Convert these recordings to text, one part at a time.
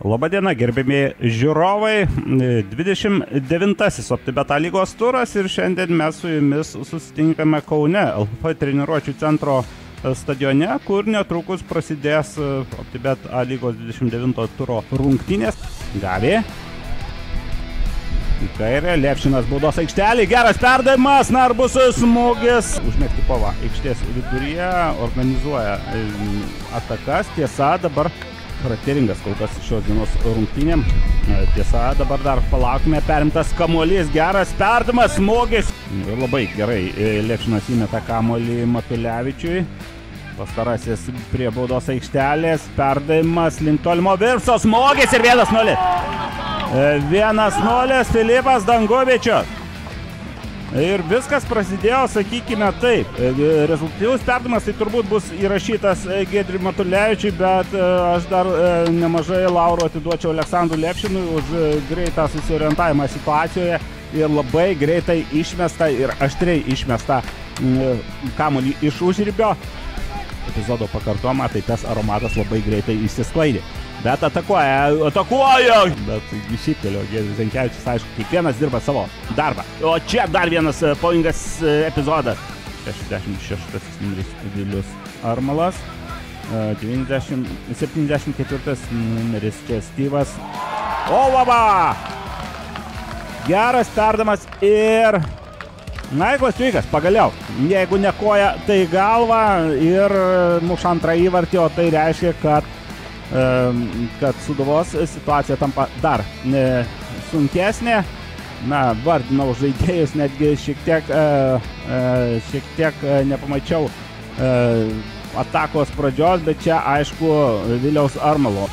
Labadiena, gerbėmiai žiūrovai. 29-asis OptiBeta lygos turas ir šiandien mes su jumis susitinkame Kaune, LF treniruočio centro stadione, kur netrukus prasidės OptiBet A lygos 29 turo rungtynės. Gavė. Į kairę, Lepšinas baudos aikštelį, geras perdavimas, na ar bus smūgis. Užmėgti kovą aikštės viduryje, organizuoja atakas, tiesa dabar charakteringas kol kas šios dienos rungtynėm. Tiesa, dabar dar palaukime, perimtas kamuolys, geras perdamas, smūgis. Ir labai gerai Lepšinas įmeta kamuolį Matulevičiui. Pastarasis prie baudos aikštelės, perdavimas link tolimo virso, smūgis ir 1-0. 1-0 Filipas Dangovičius. Ir viskas prasidėjo, sakykime taip. Rezultatyvus perdavimas tai turbūt bus įrašytas Gedriui Matulevičiui, bet aš dar nemažai laurų atiduočiau Aleksandrui Lepšinui už greitą susiorientavimą situacijoje ir labai greitai išmestą ir aštriai išmestą kamuolį iš užribio. Epizodo pakartoma, tai tas aromatas labai greitai išsisklaidė. Bet atakuoja, atakuoja. Bet išsipelio Gėdris Zenkevičius, aišku, kiekvienas dirba savo darbą. O čia dar vienas pavojingas epizodas. 66 numeris Vilius Armalas. 90, 74 numeris čia Styvas. O, vaba! Geras perdamas ir... Na, jeigu sveikas, pagaliau. Jeigu ne koja, tai galva ir muš antrą įvartį, o tai reiškia, kad kad Suduvos situacija tampa dar sunkesnė. Na, vardinau žaidėjus, netgi šiek tiek, šiek tiek nepamačiau atakos pradžios, bet čia aišku Viliaus Armalo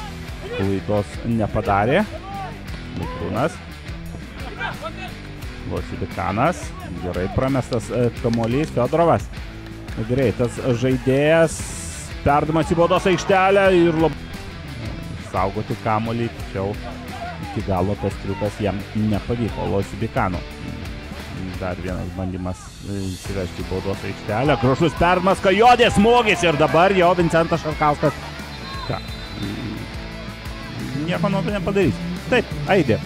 klaidos nepadarė. Mikrūnas. Vosibikanas. Gerai pramestas kamuolys Fedorovas. Greitas žaidėjas. Perdamas į baudos aikštelę ir labai saugoti kamolį, tačiau iki galo tas triukas jam nepavyko Losibikano. Dar vienas bandymas įsivežti į baudos aikštelę. Gražus permas, kajodės smūgis ir dabar jau Vincentas Šarkauskas. Ką? Nieko nuo nepadarys. Taip, Aidė.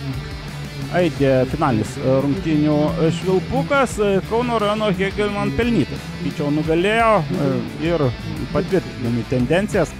Aidė finalinis rungtynių švilpukas. Kauno rajono Hegelman pelnytas. Tyčiau nugalėjo ir patvirtinami tendencijas